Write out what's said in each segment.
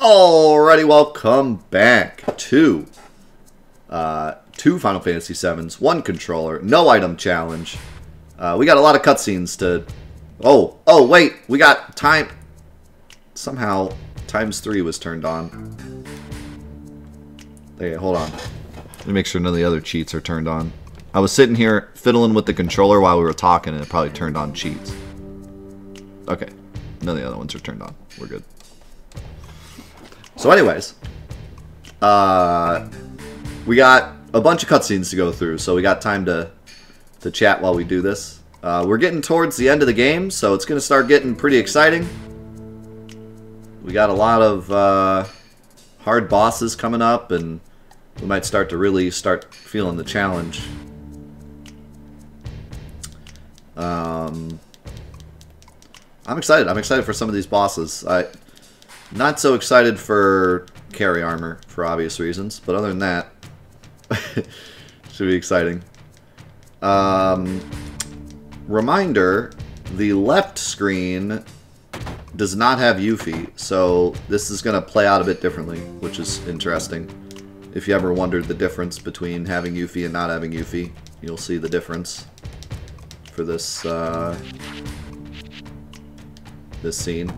Alrighty, welcome back to uh, two Final Fantasy VII's, one controller, no item challenge. Uh, we got a lot of cutscenes to... Oh, oh, wait, we got time... Somehow, times three was turned on. Okay, hold on. Let me make sure none of the other cheats are turned on. I was sitting here fiddling with the controller while we were talking, and it probably turned on cheats. Okay, none of the other ones are turned on. We're good. So anyways, uh, we got a bunch of cutscenes to go through, so we got time to to chat while we do this. Uh, we're getting towards the end of the game, so it's going to start getting pretty exciting. We got a lot of uh, hard bosses coming up, and we might start to really start feeling the challenge. Um, I'm excited. I'm excited for some of these bosses. I not so excited for carry armor for obvious reasons, but other than that, should be exciting. Um, reminder: the left screen does not have Yuffie, so this is going to play out a bit differently, which is interesting. If you ever wondered the difference between having Yuffie and not having Yuffie, you'll see the difference for this uh, this scene.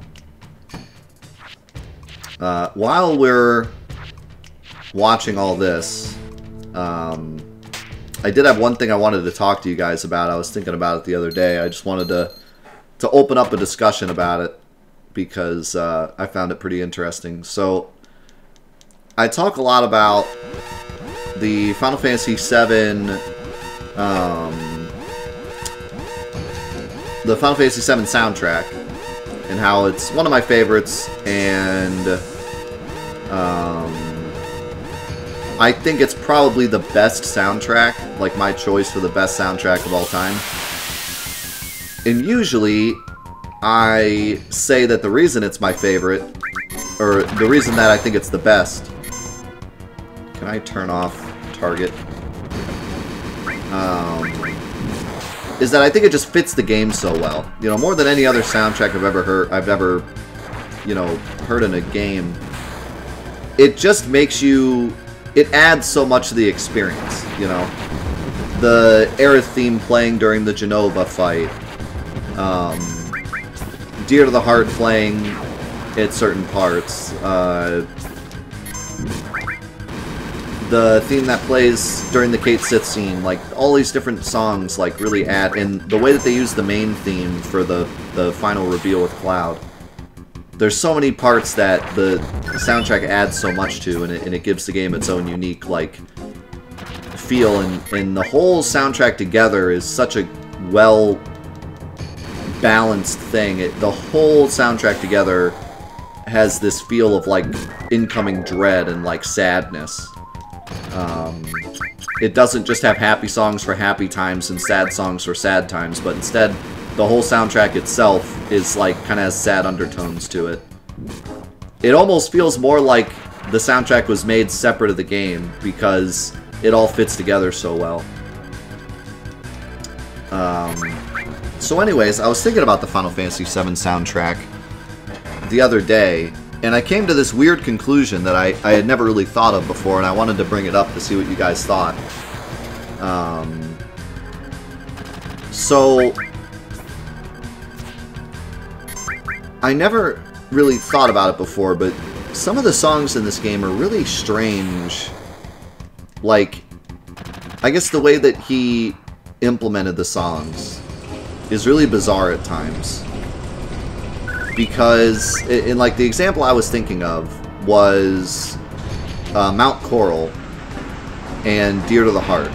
Uh, while we're watching all this, um, I did have one thing I wanted to talk to you guys about. I was thinking about it the other day. I just wanted to to open up a discussion about it because uh, I found it pretty interesting. So, I talk a lot about the Final Fantasy VII, um, the Final Fantasy VII soundtrack, and how it's one of my favorites, and um, I think it's probably the best soundtrack, like my choice for the best soundtrack of all time. And usually, I say that the reason it's my favorite, or the reason that I think it's the best... Can I turn off target? Um, is that I think it just fits the game so well. You know, more than any other soundtrack I've ever heard, I've ever, you know, heard in a game. It just makes you, it adds so much to the experience, you know. The Aerith theme playing during the Jenova fight, um, Dear to the Heart playing at certain parts, uh, the theme that plays during the Cait Sith scene, like all these different songs, like really add, and the way that they use the main theme for the the final reveal with Cloud. There's so many parts that the soundtrack adds so much to, and it, and it gives the game its own unique like feel, and and the whole soundtrack together is such a well balanced thing. It, the whole soundtrack together has this feel of like incoming dread and like sadness. Um, it doesn't just have happy songs for happy times and sad songs for sad times, but instead the whole soundtrack itself is like kind of has sad undertones to it. It almost feels more like the soundtrack was made separate of the game because it all fits together so well. Um, so anyways, I was thinking about the Final Fantasy VII soundtrack the other day, and I came to this weird conclusion that I, I had never really thought of before, and I wanted to bring it up to see what you guys thought. Um, so, I never really thought about it before, but some of the songs in this game are really strange. Like, I guess the way that he implemented the songs is really bizarre at times because in like the example I was thinking of was uh, Mount Corel and Dear to the Heart.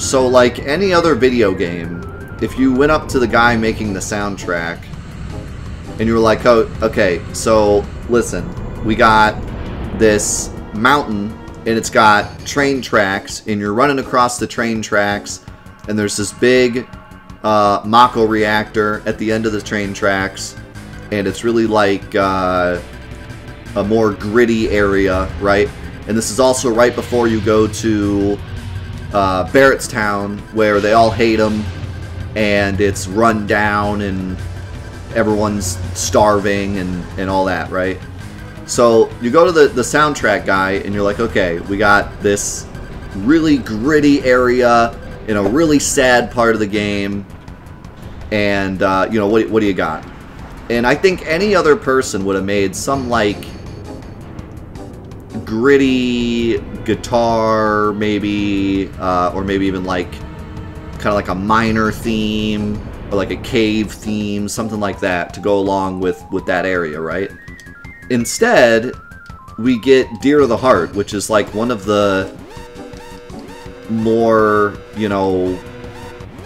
So like any other video game, if you went up to the guy making the soundtrack and you were like, "Oh, okay, so listen, we got this mountain and it's got train tracks and you're running across the train tracks and there's this big uh, Mako reactor at the end of the train tracks, and it's really like uh, a more gritty area, right? And this is also right before you go to uh, Barretstown, where they all hate him, and it's run down, and everyone's starving, and, and all that, right? So you go to the, the soundtrack guy and you're like, okay, we got this really gritty area in a really sad part of the game. And, uh, you know, what, what do you got? And I think any other person would have made some, like, gritty guitar, maybe, uh, or maybe even, like, kind of like a minor theme, like a cave theme, something like that, to go along with, with that area, right? Instead, we get Dear to the Heart, which is, like, one of the more, you know,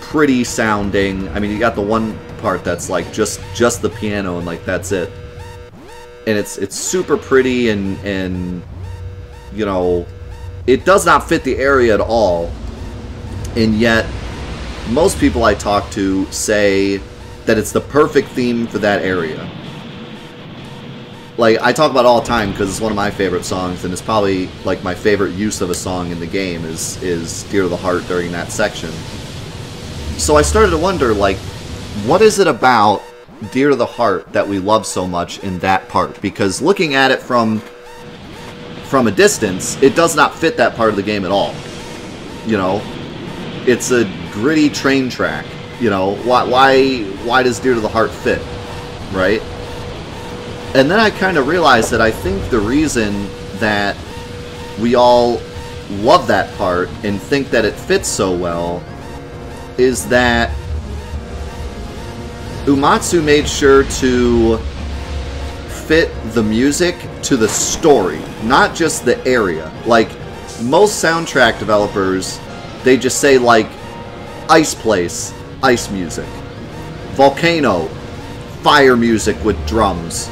pretty sounding. I mean, you got the one part that's like just just the piano and like that's it. And it's it's super pretty and and you know, it does not fit the area at all. And yet most people I talk to say that it's the perfect theme for that area. Like I talk about all the time because it's one of my favorite songs, and it's probably like my favorite use of a song in the game is is "Dear to the Heart" during that section. So I started to wonder, like, what is it about "Dear to the Heart" that we love so much in that part? Because looking at it from from a distance, it does not fit that part of the game at all. You know, it's a gritty train track. You know, why why why does "Dear to the Heart" fit? Right? And then I kind of realized that I think the reason that we all love that part and think that it fits so well is that Uematsu made sure to fit the music to the story, not just the area. Like, most soundtrack developers, they just say, like, Ice Place, ice music. Volcano, fire music with drums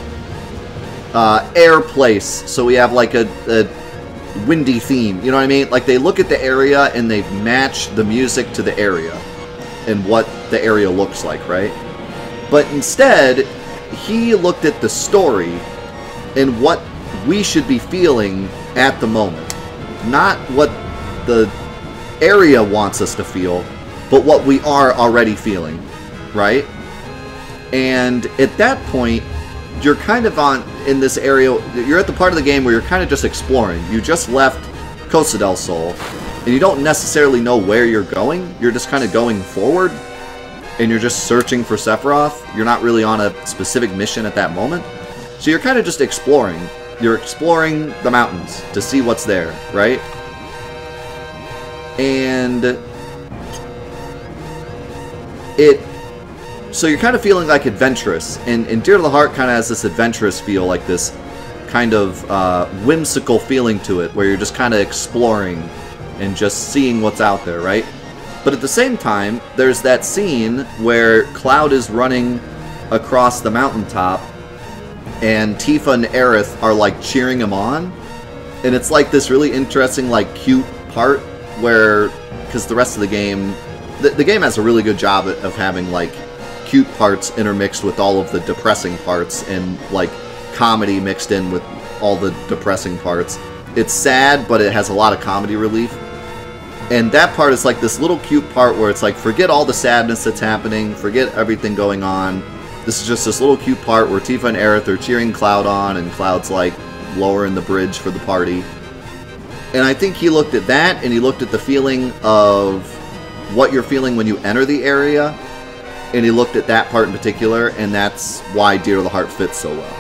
uh, air place, so we have like a, a windy theme. You know what I mean? Like they look at the area and they match the music to the area and what the area looks like, right? But instead, he looked at the story and what we should be feeling at the moment. Not what the area wants us to feel, but what we are already feeling, right? And at that point, you're kind of on in this area. You're at the part of the game where you're kind of just exploring. You just left Costa del Sol, and you don't necessarily know where you're going. You're just kind of going forward, and you're just searching for Sephiroth. You're not really on a specific mission at that moment. So you're kind of just exploring. You're exploring the mountains to see what's there, right? And it so you're kind of feeling like adventurous, and, and Dear to the Heart kind of has this adventurous feel, like this kind of uh, whimsical feeling to it, where you're just kind of exploring and just seeing what's out there, right? But at the same time, there's that scene where Cloud is running across the mountaintop, and Tifa and Aerith are like cheering him on, and it's like this really interesting, like cute part where, because the rest of the game, the, the game has a really good job of having like cute parts intermixed with all of the depressing parts and like comedy mixed in with all the depressing parts. It's sad, but it has a lot of comedy relief. And that part is like this little cute part where it's like, forget all the sadness that's happening, forget everything going on. This is just this little cute part where Tifa and Aerith are cheering Cloud on, and Cloud's like lowering the bridge for the party. And I think he looked at that, and he looked at the feeling of what you're feeling when you enter the area, and he looked at that part in particular, and that's why Dear to the Heart fits so well.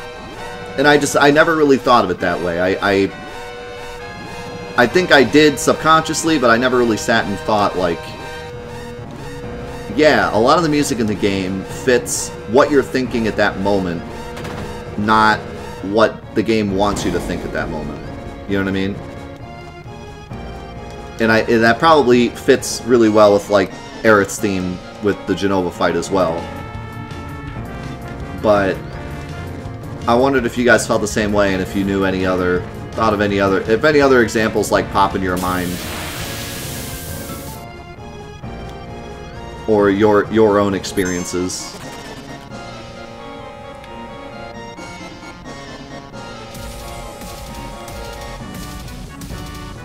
And I just, I never really thought of it that way. I, I, I think I did subconsciously, but I never really sat and thought, like, yeah, a lot of the music in the game fits what you're thinking at that moment, not what the game wants you to think at that moment. You know what I mean? And I and that probably fits really well with like Aerith's theme with the Jenova fight as well. But I wondered if you guys felt the same way and if you knew any other, thought of any other, if any other examples like pop in your mind. Or your, your own experiences.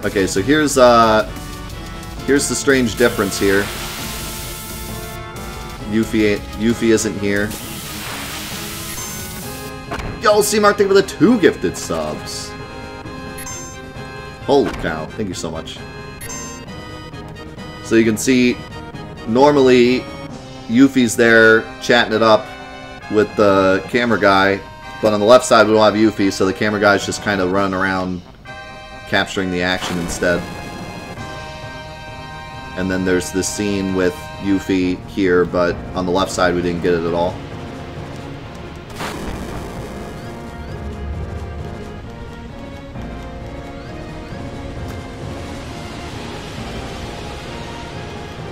Okay, so here's, uh, here's the strange difference here. Yuffie, Yuffie isn't here. Yo, C Mark, thank you for the two gifted subs. Holy cow, thank you so much. So you can see, normally, Yuffie's there chatting it up with the camera guy, but on the left side we don't have Yuffie, so the camera guy's just kind of running around capturing the action instead. And then there's this scene with Yuffie here, but on the left side we didn't get it at all.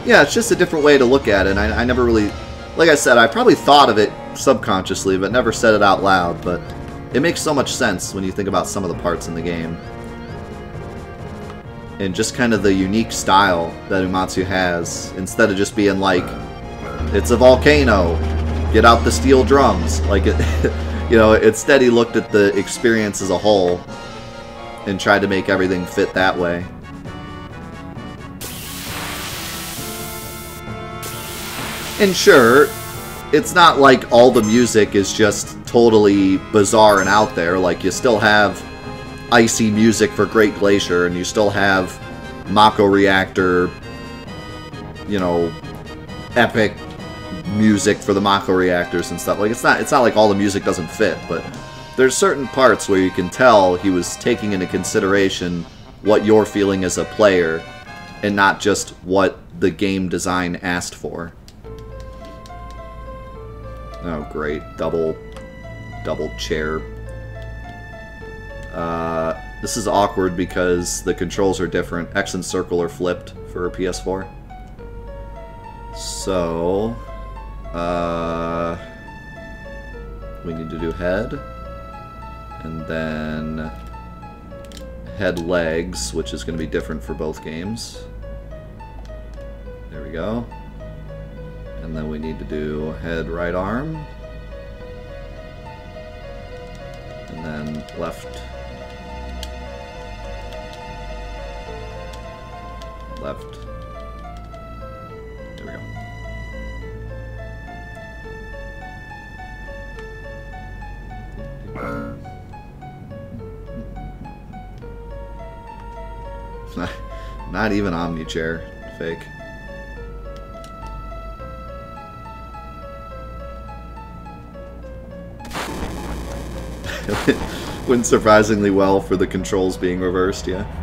Yeah, it's just a different way to look at it. I, I never really, like I said, I probably thought of it subconsciously, but never said it out loud. But it makes so much sense when you think about some of the parts in the game. And just kind of the unique style that Uematsu has, instead of just being like, it's a volcano, get out the steel drums. Like, it, you know, instead he looked at the experience as a whole and tried to make everything fit that way. And sure, it's not like all the music is just totally bizarre and out there. Like, you still have icy music for Great Glacier, and you still have Mako Reactor, you know, epic music for the Mako reactors and stuff. Like, it's not, it's not like all the music doesn't fit, but there's certain parts where you can tell he was taking into consideration what you're feeling as a player, and not just what the game design asked for. Oh, great. Double, double chair. Uh, this is awkward because the controls are different. X and circle are flipped for a PS4. So, uh, we need to do head. And then head legs, which is going to be different for both games. There we go. And then we need to do head right arm. And then left. Left. There we go. Not, not even Omnichair. Fake. Went surprisingly well for the controls being reversed, yeah.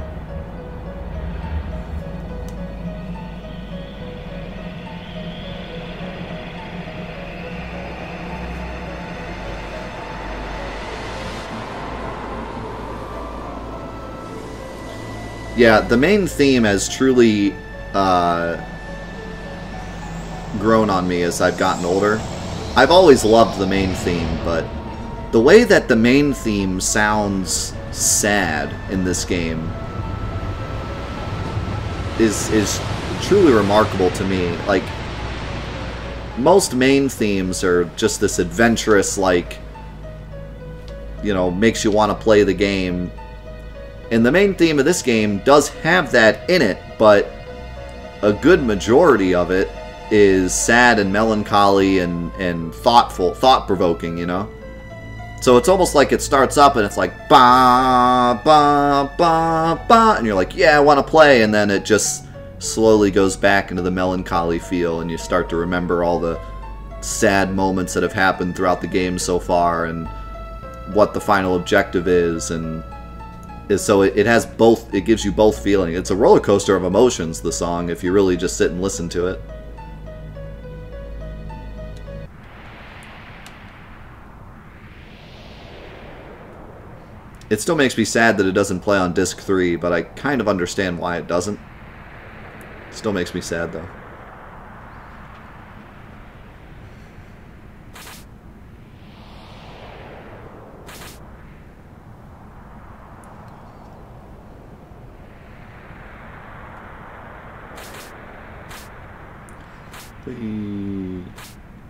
Yeah, the main theme has truly uh, grown on me as I've gotten older. I've always loved the main theme, but the way that the main theme sounds sad in this game is is truly remarkable to me. Like most main themes are just this adventurous like you know, makes you want to play the game. And the main theme of this game does have that in it, but a good majority of it is sad and melancholy and, and thoughtful, thought-provoking, you know? So it's almost like it starts up and it's like ba ba ba ba, and you're like, yeah, I want to play, and then it just slowly goes back into the melancholy feel, and you start to remember all the sad moments that have happened throughout the game so far, and what the final objective is, and so it, it has both. It gives you both feeling. It's a roller coaster of emotions. The song, if you really just sit and listen to it. It still makes me sad that it doesn't play on disc 3, but I kind of understand why it doesn't. Still makes me sad, though.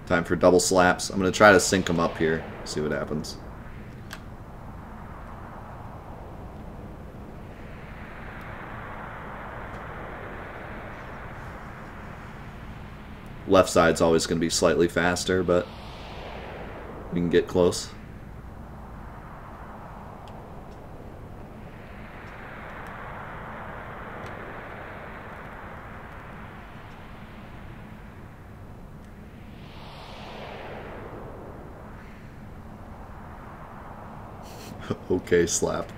Time for double slaps. I'm going to try to sync them up here, see what happens. left side's always going to be slightly faster, but we can get close. Okay, slap.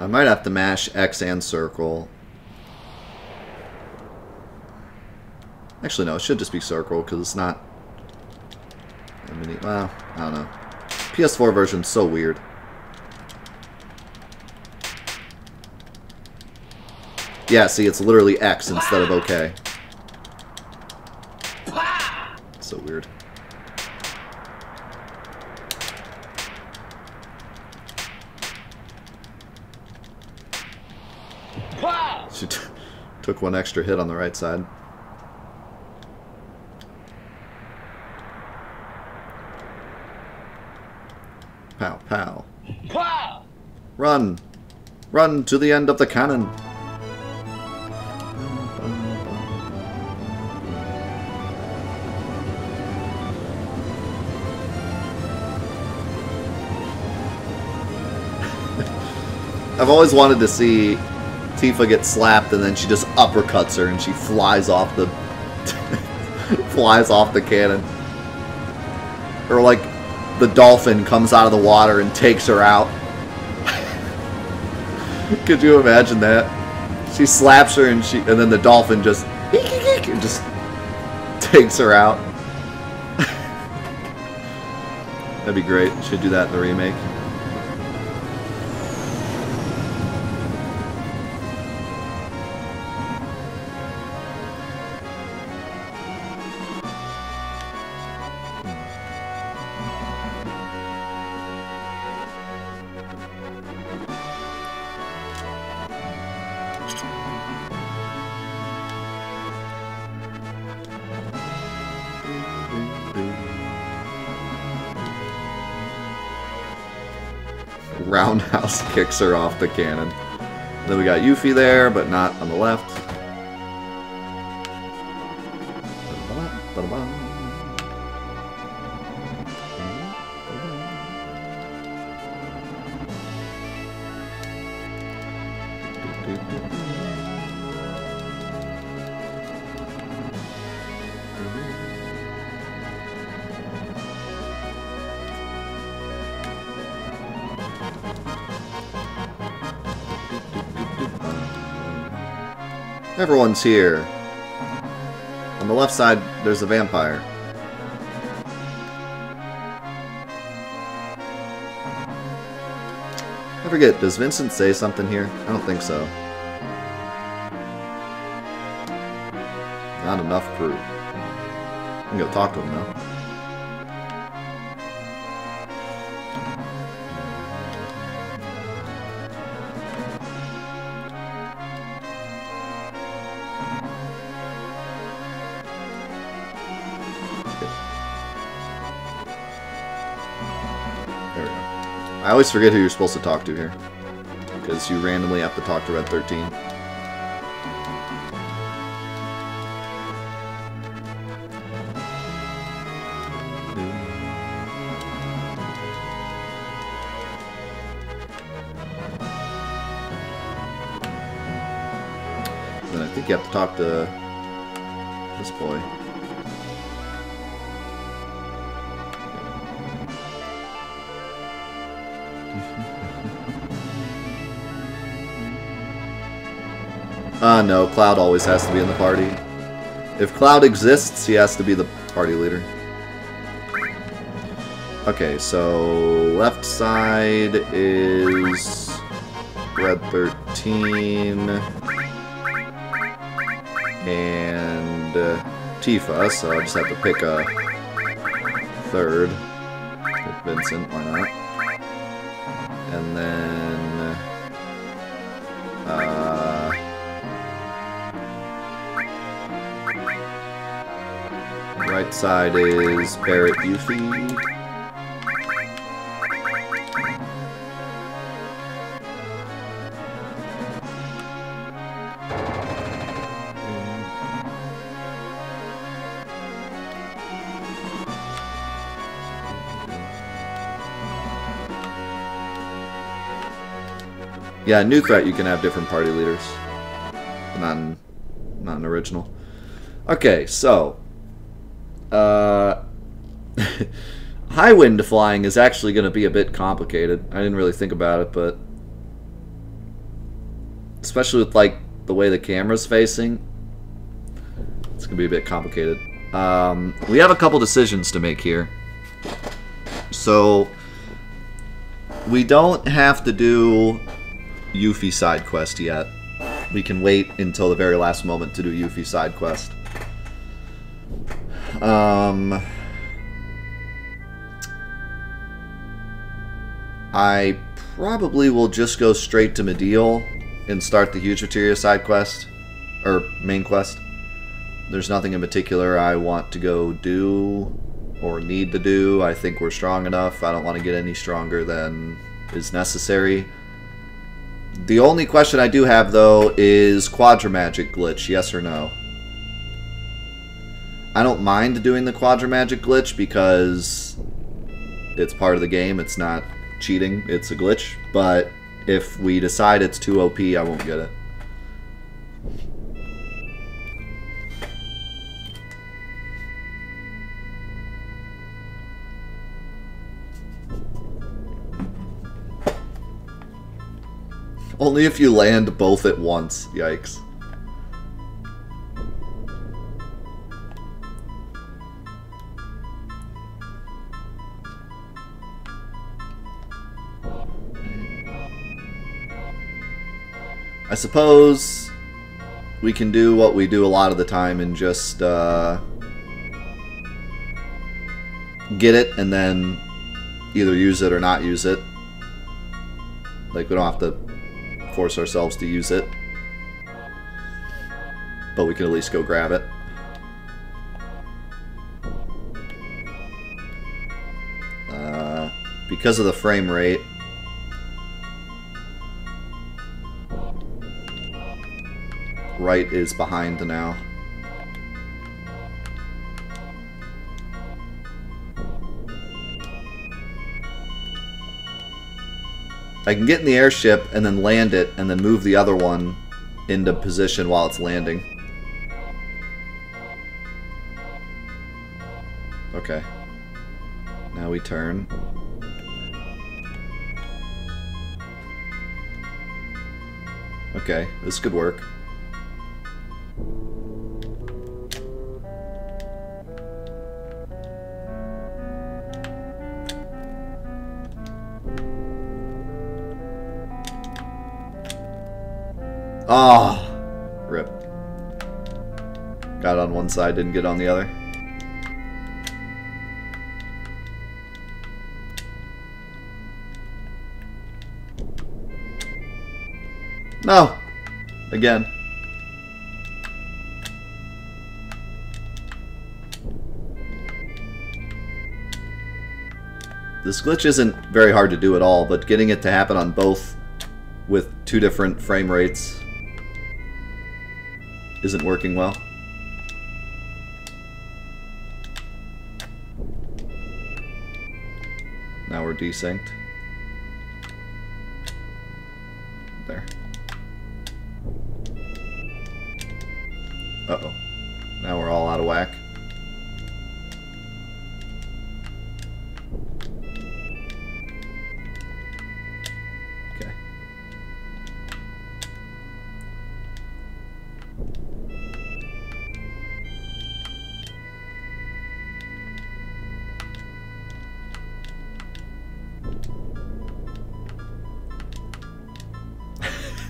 I might have to mash X and circle. Actually, no, it should just be circle because it's not. Well, I don't know. PS4 version's so weird. Yeah, see, it's literally X instead of OK. One extra hit on the right side. Pow, pow. Pow! Run! Run to the end of the cannon! I've always wanted to see Tifa gets slapped and then she just uppercuts her and she flies off the flies off the cannon. Or like the dolphin comes out of the water and takes her out. Could you imagine that? She slaps her and she and then the dolphin just just takes her out. That'd be great. Should do that in the remake. Roundhouse kicks her off the cannon. Then we got Yuffie there, but not on the left. Everyone's here. On the left side, there's a vampire. I forget, does Vincent say something here? I don't think so. Not enough proof. I'm gonna talk to him now. I always forget who you're supposed to talk to here. Because you randomly have to talk to Red 13. Then I think you have to talk to this boy. Ah, no. Cloud always has to be in the party. If Cloud exists, he has to be the party leader. Okay, so left side is Red 13 and uh, Tifa, so I just have to pick a third. Vincent, why not? And then... Right side is Barret Yuffie. Yeah, new threat you can have different party leaders. Not in, not an original. Okay, so uh, Highwind flying is actually going to be a bit complicated. I didn't really think about it, but especially with like the way the camera's facing, it's going to be a bit complicated. Um, we have a couple decisions to make here. So we don't have to do Yuffie side quest yet. We can wait until the very last moment to do Yuffie side quest. Um, I probably will just go straight to Mideel and start the Huge Materia side quest, or main quest. There's nothing in particular I want to go do or need to do. I think we're strong enough. I don't want to get any stronger than is necessary. The only question I do have, though, is Quadramagic glitch, yes or no? I don't mind doing the Quadramagic glitch because it's part of the game. It's not cheating. It's a glitch. But if we decide it's too OP, I won't get it. Only if you land both at once. Yikes. I suppose we can do what we do a lot of the time and just uh, get it and then either use it or not use it. Like, we don't have to force ourselves to use it. But we can at least go grab it. Uh, because of the frame rate, right is behind now. I can get in the airship and then land it and then move the other one into position while it's landing. Okay. Now we turn. Okay, this could work. Ah, oh, rip. Got on one side, didn't get on the other. No! Again. This glitch isn't very hard to do at all, but getting it to happen on both with two different frame rates isn't working well. Now we're desynced. There. Uh-oh. Now we're all out of whack.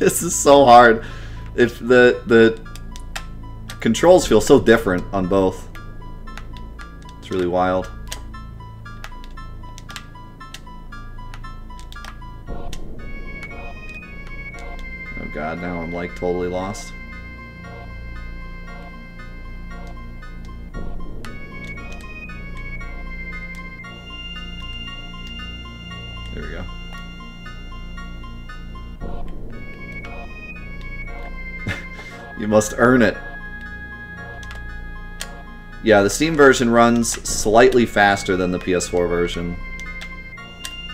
This is so hard. If the the controls feel so different on both. It's really wild. Oh god, now I'm like totally lost. Must earn it. Yeah, the Steam version runs slightly faster than the PS4 version.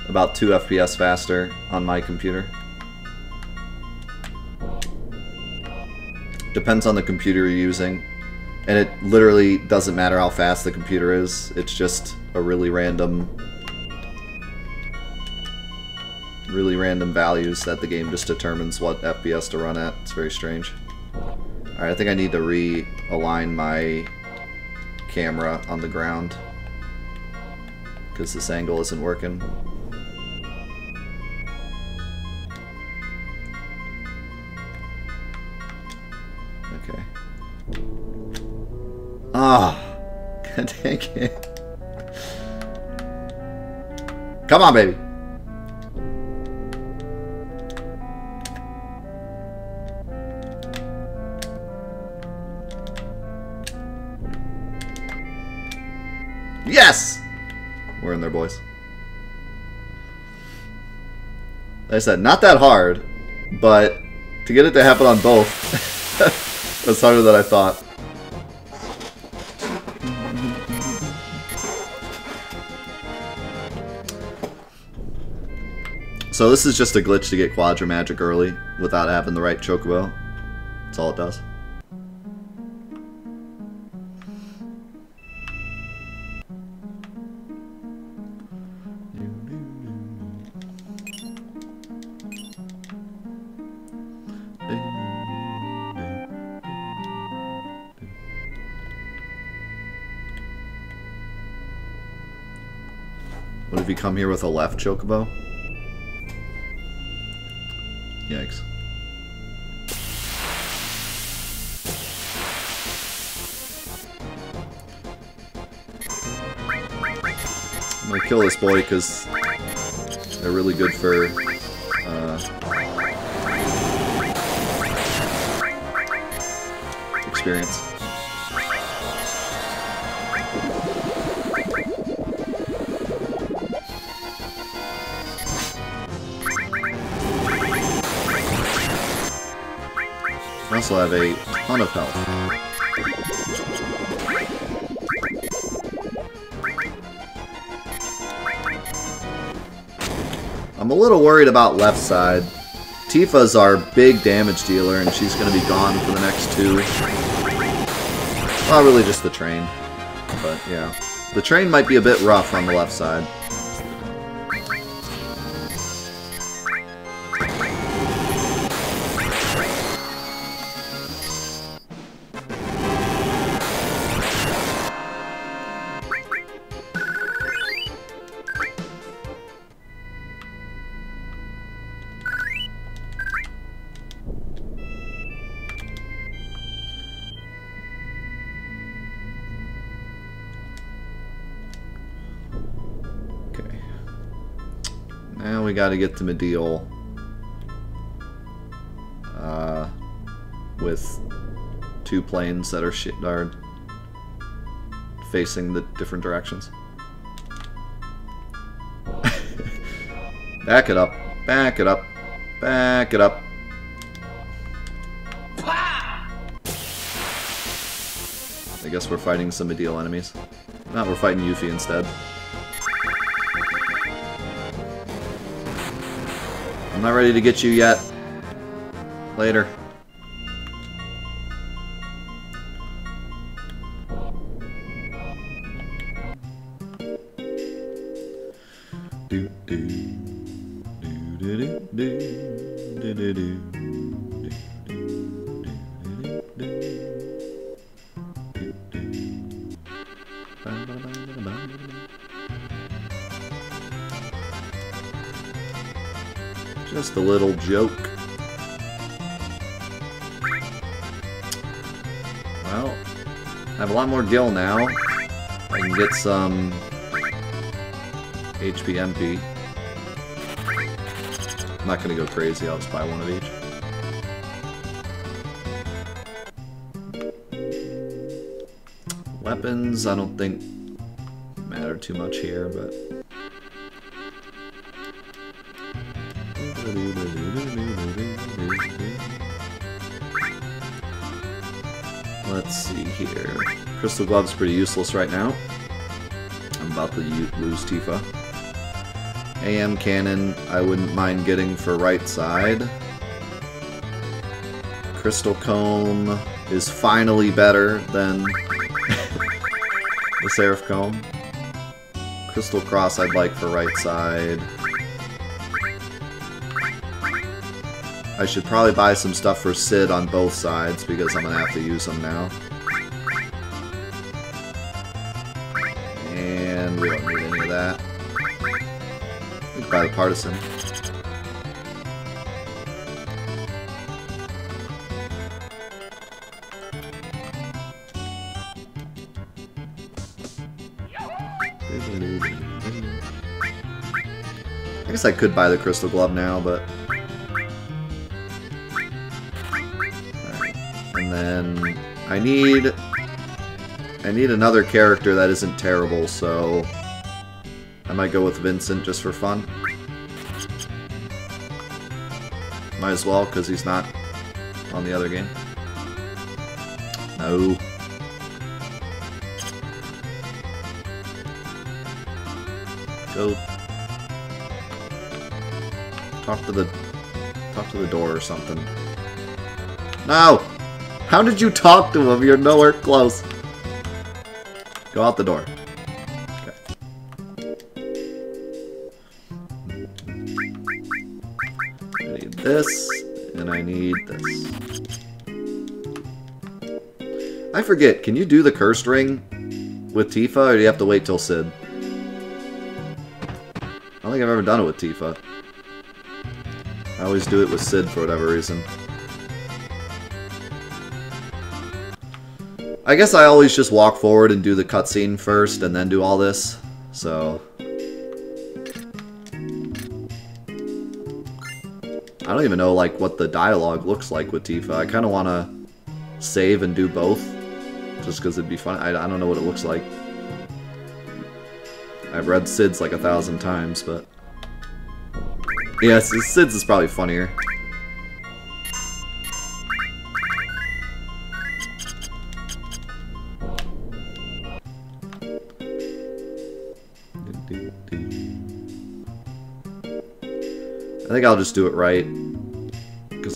About 2 FPS faster on my computer. Depends on the computer you're using. And it literally doesn't matter how fast the computer is. It's just a really random really random values that the game just determines what FPS to run at. It's very strange. Alright, I think I need to realign my camera on the ground because this angle isn't working. Okay. Ah! God dang it. Come on, baby! In there, boys. Like I said, not that hard, but to get it to happen on both was harder than I thought. So this is just a glitch to get Quadra Magic early without having the right Chocobo. That's all it does. Come here with a left chocobo? Yikes. I'm gonna kill this boy because they're really good for uh, experience. Also have a ton of health. I'm a little worried about left side. Tifa's our big damage dealer, and she's going to be gone for the next two. Well, really just the train. But, yeah. The train might be a bit rough on the left side. Now we gotta get to Mideel. Uh, with two planes that are, are facing the different directions. back it up. Back it up. Back it up. I guess we're fighting some Mideel enemies. Not, we're fighting Yuffie instead. I'm not ready to get you yet. Later. Some HP MP. I'm not gonna go crazy, I'll just buy one of each. Weapons, I don't think matter too much here, but... Let's see here. Crystal Glove's pretty useless right now. About to lose Tifa. AM Cannon, I wouldn't mind getting for right side. Crystal Comb is finally better than the Seraph Comb. Crystal Cross I'd like for right side. I should probably buy some stuff for Sid on both sides because I'm gonna have to use them now. Buy the Partisan. I guess I could buy the Crystal Glove now, but... And then... I need... I need another character that isn't terrible, so... I might go with Vincent just for fun. Might as well, because he's not on the other game. No. Go Talk to the... Talk to the door or something. No! How did you talk to him? You're nowhere close. Go out the door. This, and I need this. I forget, can you do the cursed ring with Tifa, or do you have to wait till Sid? I don't think I've ever done it with Tifa. I always do it with Sid for whatever reason. I guess I always just walk forward and do the cutscene first and then do all this, so... don't even know like what the dialogue looks like with Tifa. I kind of want to save and do both, just because it'd be fun. I, I don't know what it looks like. I've read Sid's like a thousand times, but... Yes, Sid's is probably funnier. I think I'll just do it right,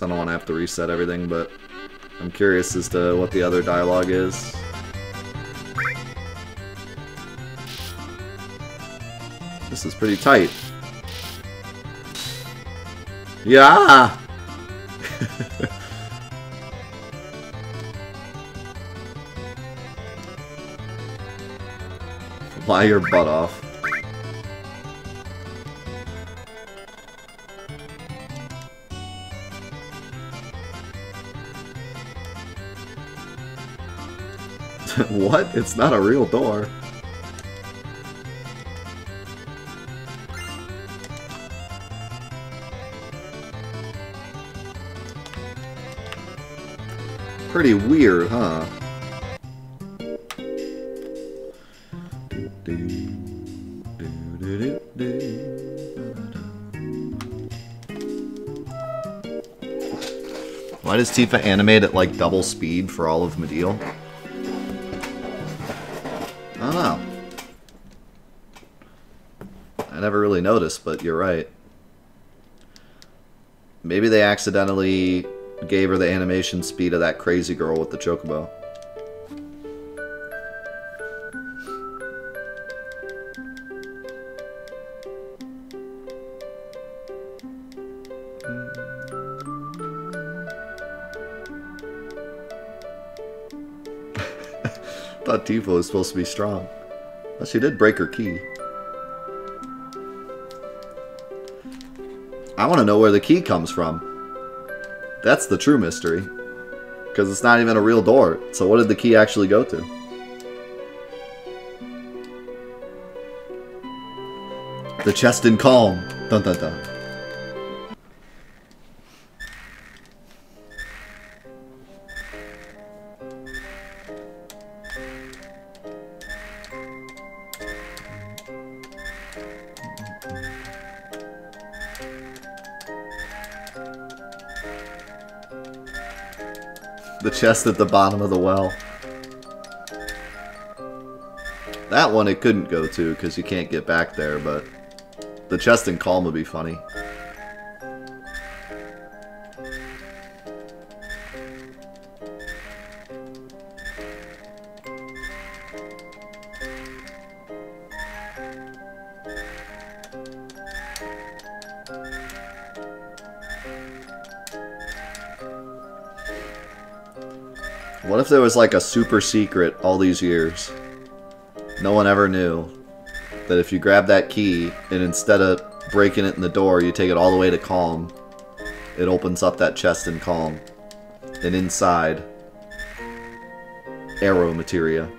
I don't want to have to reset everything, but I'm curious as to what the other dialogue is. This is pretty tight. Yeah! Fly your butt off. What? It's not a real door. Pretty weird, huh? Why does Tifa animate at like double speed for all of Mideel? Noticed, but you're right. Maybe they accidentally gave her the animation speed of that crazy girl with the chocobo. thought Tifa was supposed to be strong. Well, she did break her key. I want to know where the key comes from. That's the true mystery. Because it's not even a real door. So what did the key actually go to? The chest in Kalm. Dun dun dun. Chest at the bottom of the well. That one it couldn't go to because you can't get back there, but the chest in Kalm would be funny. There was like a super secret all these years? No one ever knew. That if you grab that key and instead of breaking it in the door, you take it all the way to Kalm. It opens up that chest in Kalm. And inside, arrow materia.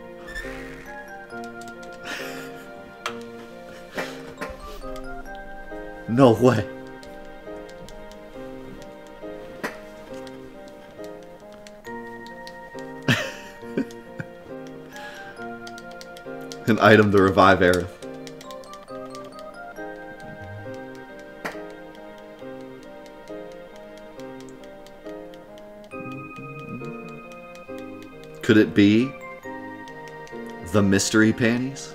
no way. An item to revive Aerith. Could it be the mystery panties?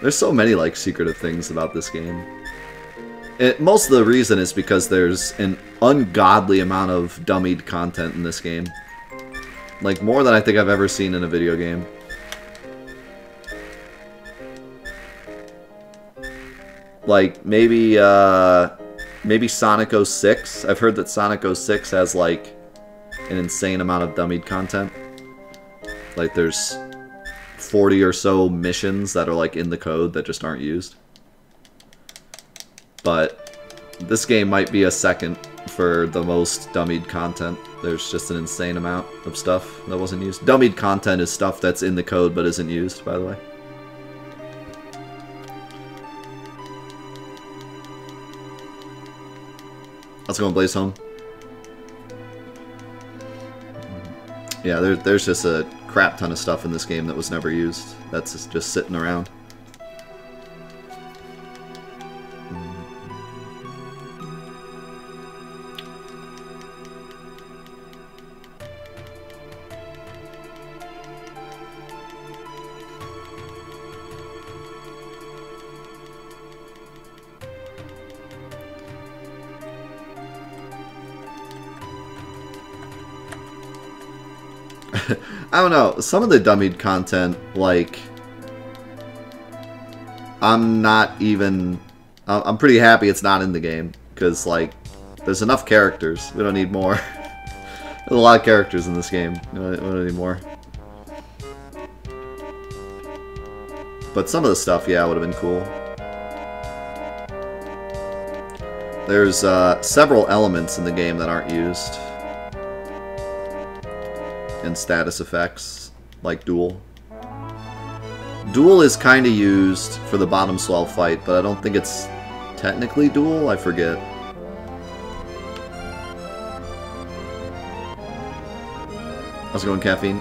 There's so many like secretive things about this game. It, most of the reason is because there's an ungodly amount of dummied content in this game. Like more than I think I've ever seen in a video game. like maybe uh, maybe Sonic 06. I've heard that Sonic 06 has like an insane amount of dummied content. Like there's 40 or so missions that are like in the code that just aren't used. But this game might be a second for the most dummied content. There's just an insane amount of stuff that wasn't used. Dummied content is stuff that's in the code but isn't used, by the way. Let's go and Blaze home. Yeah, there, there's just a crap ton of stuff in this game that was never used. That's just sitting around. Don't know. Some of the dummied content, like, I'm not even. I'm pretty happy it's not in the game because, like, there's enough characters. We don't need more. there's a lot of characters in this game. We don't, need more. But some of the stuff, yeah, would have been cool. There's uh, several elements in the game that aren't used and status effects, like Duel. Duel is kind of used for the Bottomswell fight, but I don't think it's technically Duel, I forget. How's it going, Caffeine?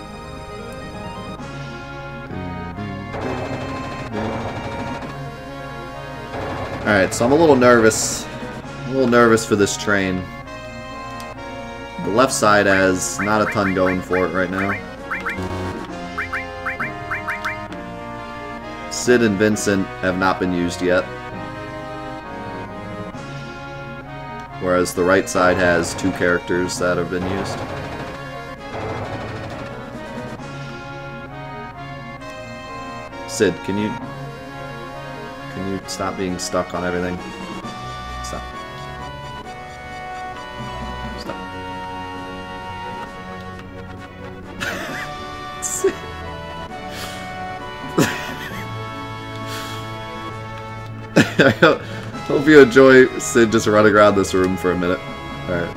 Alright, so I'm a little nervous. a little nervous for this train. The left side has not a ton going for it right now. Sid and Vincent have not been used yet. Whereas the right side has two characters that have been used. Sid, can you... Can you stop being stuck on everything? I hope you enjoy Sid just running around this room for a minute. Alright.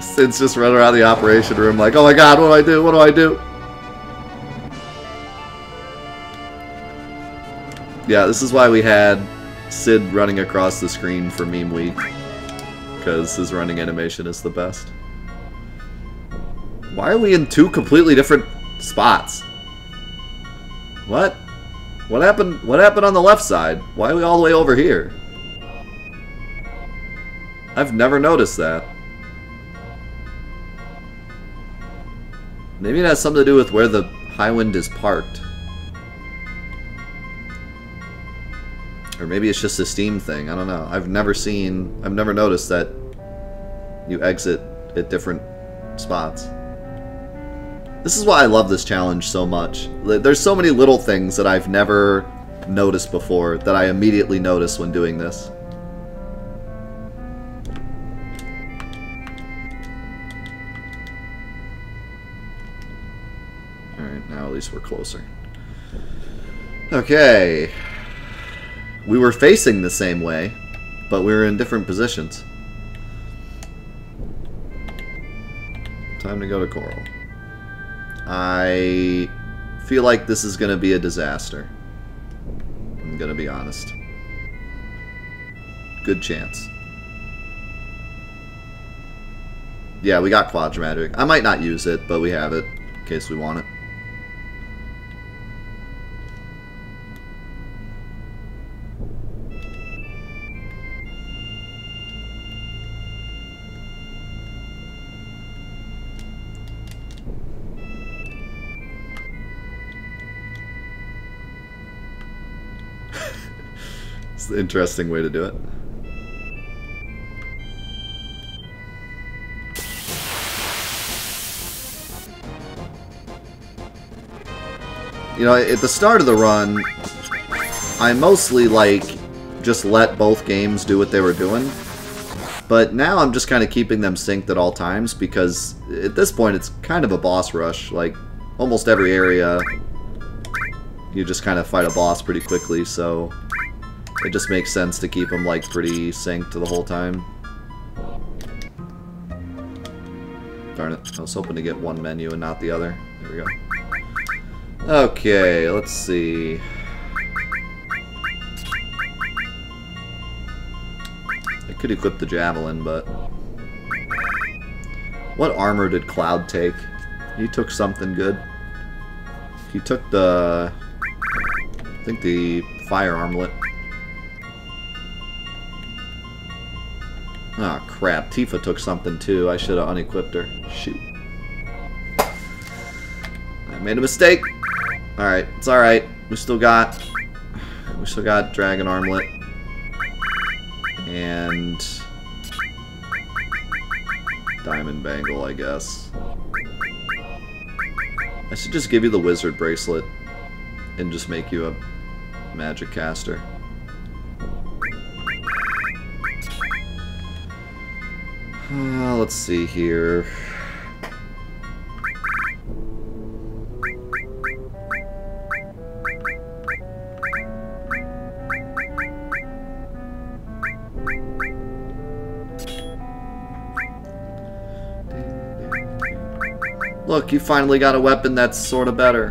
Sid's just running around the operation room like, oh my god, what do I do? What do I do? Yeah, this is why we had Sid running across the screen for Meme Week. Because his running animation is the best. Why are we in two completely different spots? What? What happened what happened on the left side? Why are we all the way over here? I've never noticed that. Maybe it has something to do with where the Highwind is parked. Or maybe it's just a Steam thing. I don't know. I've never seen... I've never noticed that you exit at different spots. This is why I love this challenge so much. There's so many little things that I've never noticed before that I immediately notice when doing this. Alright, now at least we're closer. Okay. We were facing the same way, but we were in different positions. Time to go to Corel. I feel like this is going to be a disaster. I'm going to be honest. Good chance. Yeah, we got Quadra Magic. I might not use it, but we have it in case we want it. Interesting way to do it. You know, at the start of the run, I mostly, like, just let both games do what they were doing. But now I'm just kind of keeping them synced at all times because at this point it's kind of a boss rush. Like, almost every area you just kind of fight a boss pretty quickly, so it just makes sense to keep them like pretty synced the whole time. Darn it, I was hoping to get one menu and not the other. There we go. Okay, let's see. I could equip the Javelin, but... What armor did Cloud take? He took something good. He took the... I think the fire armlet. Ah, oh, crap. Tifa took something too. I should have unequipped her. Shoot. I made a mistake. Alright, it's alright. We still got... We still got Dragon Armlet. And... Diamond Bangle, I guess. I should just give you the Wizard Bracelet and just make you a magic caster. Uh, let's see here. Look, you finally got a weapon that's sort of better.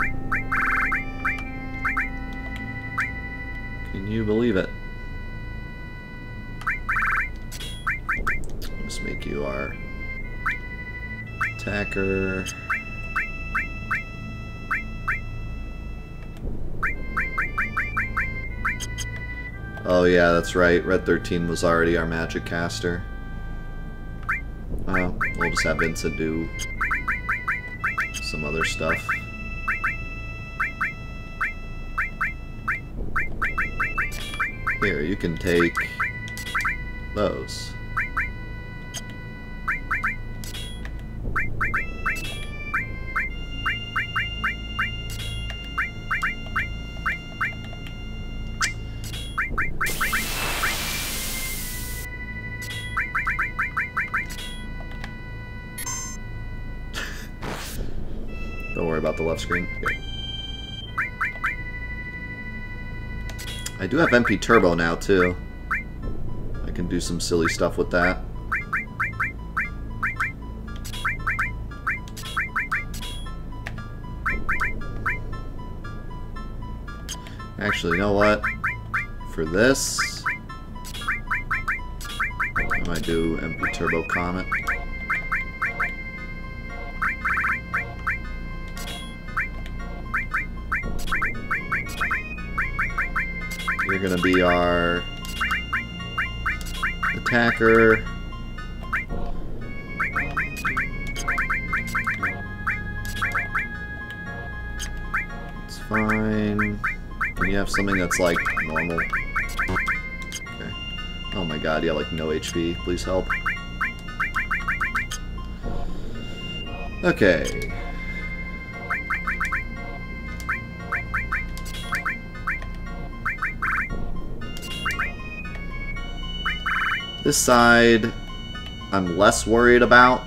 Yeah, that's right. Red 13 was already our magic caster. Well, we'll just have Vincent do some other stuff. Here, you can take those. Do have MP Turbo now, too. I can do some silly stuff with that. Actually, you know what? For this, I might do MP Turbo Comet. Going to be our attacker. It's fine. Can you have something that's like normal? Okay. Oh my god, yeah, like no HP. Please help. Okay. This side, I'm less worried about.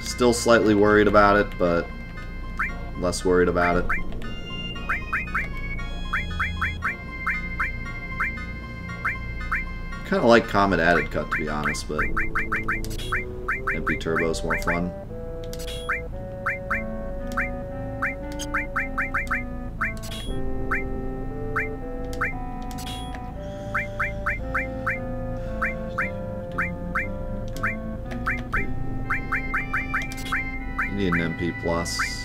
Still slightly worried about it, but less worried about it. Kind of like Comet Added Cut, to be honest, but MP Turbo's more fun. Need an MP plus.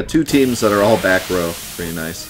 Got two teams that are all back row. Pretty nice.